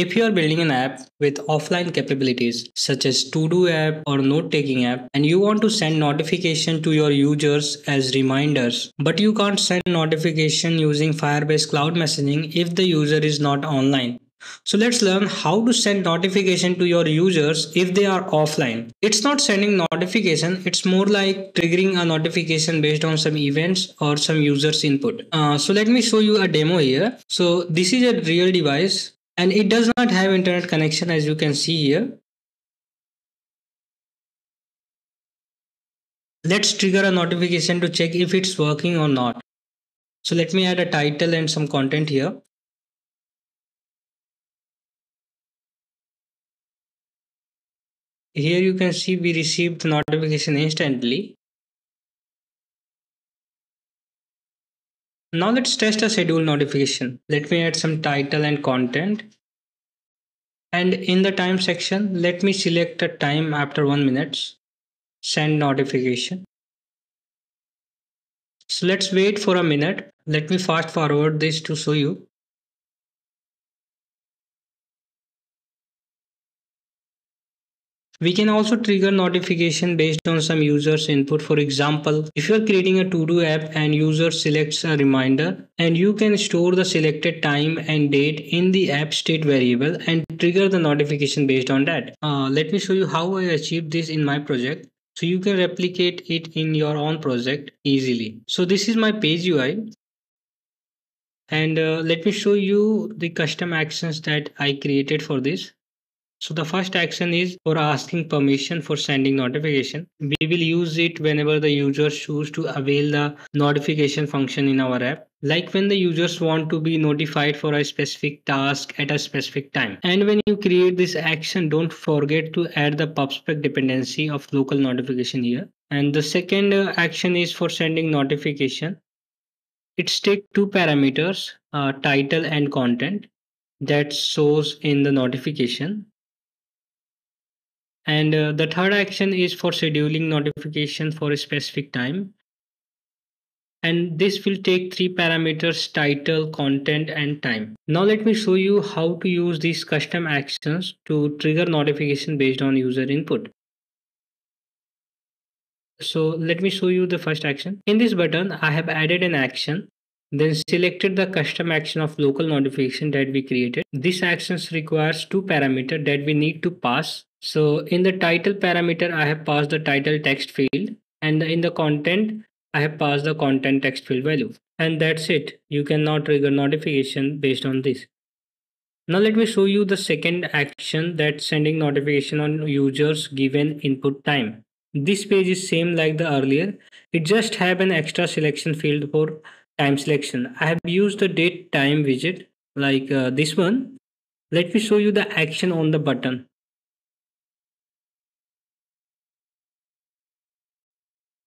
If you are building an app with offline capabilities such as to-do app or note-taking app and you want to send notification to your users as reminders, but you can't send notification using Firebase cloud messaging if the user is not online. So let's learn how to send notification to your users if they are offline. It's not sending notification, it's more like triggering a notification based on some events or some users input. Uh, so let me show you a demo here. So this is a real device and it does not have internet connection as you can see here. Let's trigger a notification to check if it's working or not. So let me add a title and some content here. Here you can see we received the notification instantly. Now let's test a schedule notification. Let me add some title and content. And in the time section, let me select a time after one minutes. Send notification. So let's wait for a minute. Let me fast forward this to show you. We can also trigger notification based on some users input. For example, if you are creating a to-do app and user selects a reminder and you can store the selected time and date in the app state variable and trigger the notification based on that. Uh, let me show you how I achieved this in my project. So you can replicate it in your own project easily. So this is my page UI and uh, let me show you the custom actions that I created for this. So the first action is for asking permission for sending notification. We will use it whenever the users choose to avail the notification function in our app. Like when the users want to be notified for a specific task at a specific time. And when you create this action, don't forget to add the PubSpec dependency of local notification here. And the second uh, action is for sending notification. It's take two parameters, uh, title and content that shows in the notification and uh, the third action is for scheduling notification for a specific time and this will take three parameters title content and time now let me show you how to use these custom actions to trigger notification based on user input so let me show you the first action in this button i have added an action then selected the custom action of local notification that we created. This actions requires two parameter that we need to pass. So in the title parameter, I have passed the title text field and in the content, I have passed the content text field value. And that's it. You can now trigger notification based on this. Now let me show you the second action that sending notification on users given input time. This page is same like the earlier. It just have an extra selection field for time selection. I have used the date time widget like uh, this one. Let me show you the action on the button.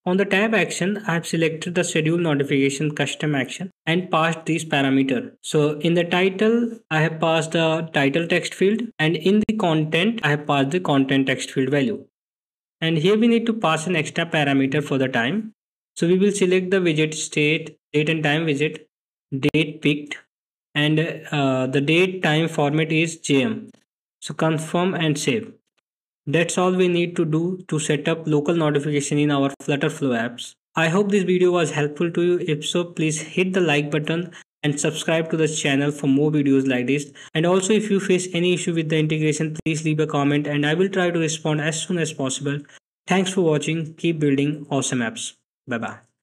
On the tab action, I have selected the schedule notification custom action and passed this parameter. So in the title, I have passed the title text field and in the content, I have passed the content text field value. And here we need to pass an extra parameter for the time. So we will select the widget state date and time widget date picked and uh, the date time format is jm so confirm and save that's all we need to do to set up local notification in our flutterflow apps. I hope this video was helpful to you. If so please hit the like button and subscribe to the channel for more videos like this. And also if you face any issue with the integration please leave a comment and i will try to respond as soon as possible. Thanks for watching. Keep building awesome apps. Bye bye